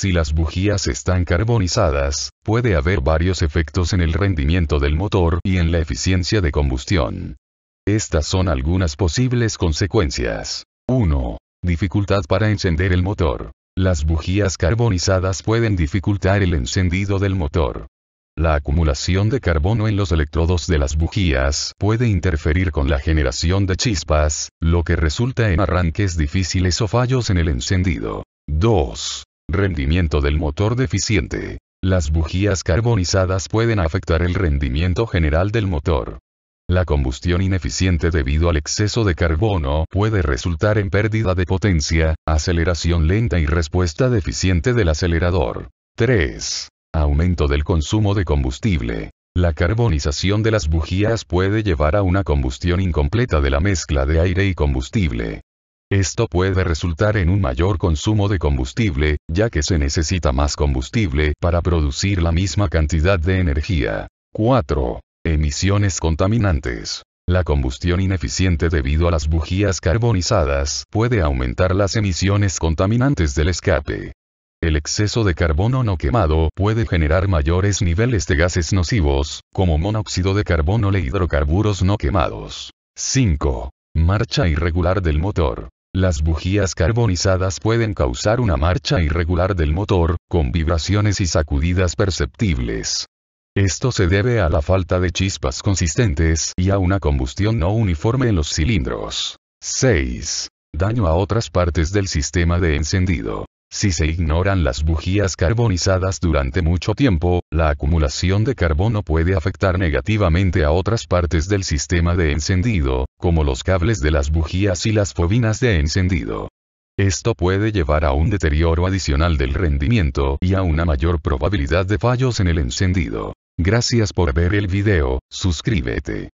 Si las bujías están carbonizadas, puede haber varios efectos en el rendimiento del motor y en la eficiencia de combustión. Estas son algunas posibles consecuencias. 1. Dificultad para encender el motor. Las bujías carbonizadas pueden dificultar el encendido del motor. La acumulación de carbono en los electrodos de las bujías puede interferir con la generación de chispas, lo que resulta en arranques difíciles o fallos en el encendido. 2. Rendimiento del motor deficiente. Las bujías carbonizadas pueden afectar el rendimiento general del motor. La combustión ineficiente debido al exceso de carbono puede resultar en pérdida de potencia, aceleración lenta y respuesta deficiente del acelerador. 3. Aumento del consumo de combustible. La carbonización de las bujías puede llevar a una combustión incompleta de la mezcla de aire y combustible. Esto puede resultar en un mayor consumo de combustible, ya que se necesita más combustible para producir la misma cantidad de energía. 4. Emisiones contaminantes. La combustión ineficiente debido a las bujías carbonizadas puede aumentar las emisiones contaminantes del escape. El exceso de carbono no quemado puede generar mayores niveles de gases nocivos, como monóxido de carbono e hidrocarburos no quemados. 5. Marcha irregular del motor. Las bujías carbonizadas pueden causar una marcha irregular del motor, con vibraciones y sacudidas perceptibles. Esto se debe a la falta de chispas consistentes y a una combustión no uniforme en los cilindros. 6. Daño a otras partes del sistema de encendido. Si se ignoran las bujías carbonizadas durante mucho tiempo, la acumulación de carbono puede afectar negativamente a otras partes del sistema de encendido, como los cables de las bujías y las fobinas de encendido. Esto puede llevar a un deterioro adicional del rendimiento y a una mayor probabilidad de fallos en el encendido. Gracias por ver el video, suscríbete.